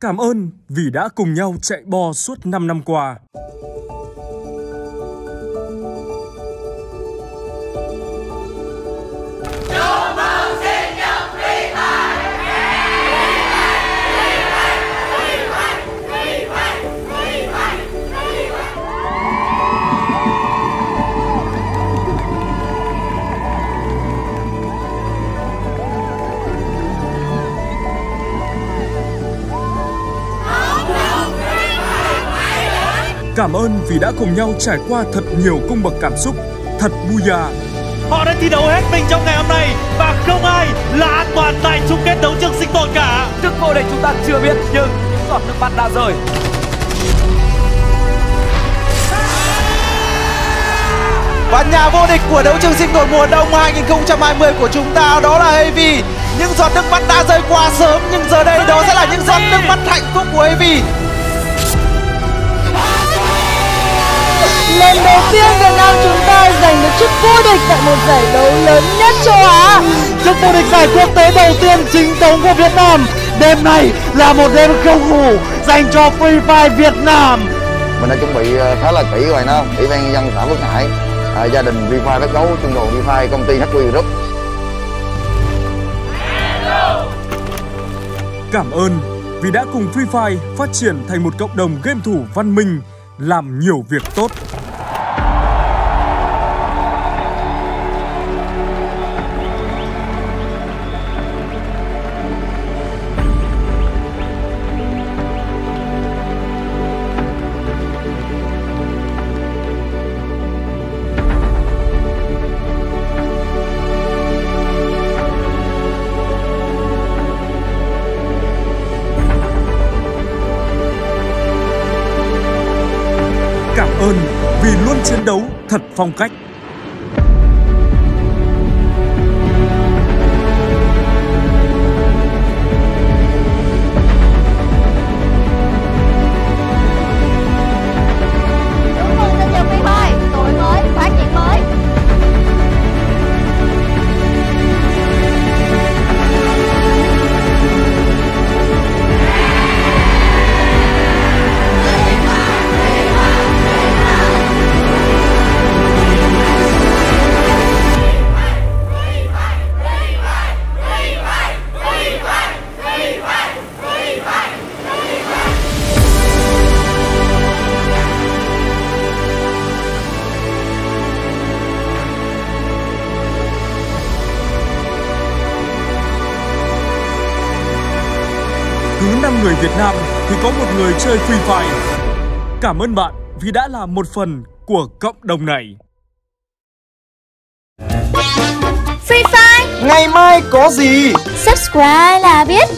Cảm ơn vì đã cùng nhau chạy bò suốt 5 năm qua. Cảm ơn vì đã cùng nhau trải qua thật nhiều cung bậc cảm xúc, thật booyah. Họ đã thi đấu hết mình trong ngày hôm nay và không ai là an toàn tại chung kết đấu trường sinh tồn cả. Chức vô địch chúng ta chưa biết nhưng những giọt nước mắt đã rơi. Và nhà vô địch của đấu trường sinh tồn mùa đông 2020 của chúng ta đó là AV. Những giọt nước mắt đã rơi quá sớm nhưng giờ đây đó sẽ là những giọt nước mắt hạnh phúc của AV. Lần đầu tiên Việt Nam chúng ta giành được chức vô địch tại một giải đấu lớn nhất châu Á. Chức vô địch giải quốc tế đầu tiên chính thống của Việt Nam. Đêm này là một đêm không ngủ dành cho Free Fire Việt Nam. Mình đã chuẩn bị ờ, khá là kỹ rồi đó. Ủy ban dân xã Phước Hải, à, gia đình Free Fire đất gấu, trung đoàn Free Fire, công ty HQ Group. Cảm ơn vì đã cùng Free Fire phát triển thành một cộng đồng game thủ văn minh, làm nhiều việc tốt. Ơn vì luôn chiến đấu thật phong cách. Cứ 5 người Việt Nam thì có một người chơi Free Fire. Cảm ơn bạn vì đã là một phần của cộng đồng này. Free Fire, Ngày mai có gì? subscribe là biết.